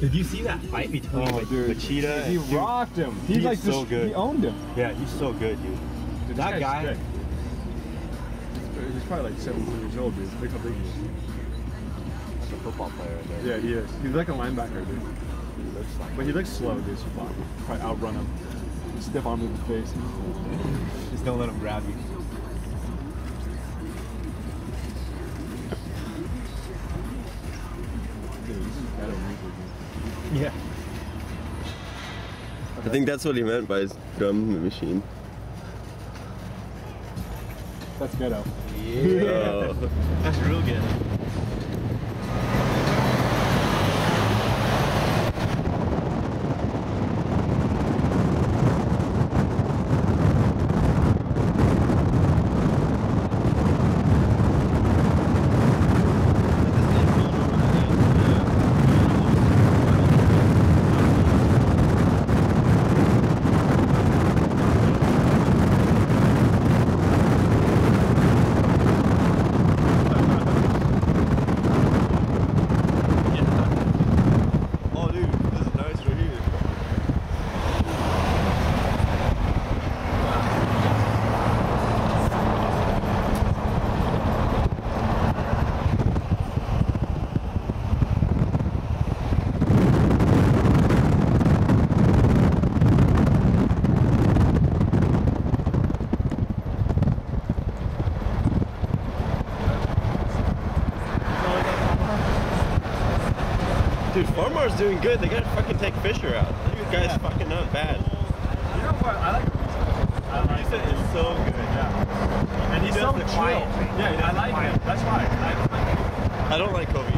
Did you see that fight between Oh, dude. Machida He and rocked him. He he's like so just, good. He owned him. Yeah, he's so good, dude. Dude, That guy's guy- He's probably like 17 years old, dude. Look how big he is. That's a football player right there. Yeah, he is. He's like a linebacker, dude. He looks like But he looks slow, dude. So fuck. Probably outrun him. Stiff arm in the face. Just don't let him grab you. I think that's what he meant by his drum machine. That's ghetto. Oh. That's real good. Oh, dude, this is nice right here. Dude, Farmar's doing good. They gotta fucking take Fisher out. This guy's fucking not bad. You know what? I like I like Pizza is so good. Yeah. And He's does so the chill. quiet. Yeah, I like him. That's why. I like him. I don't like Kobe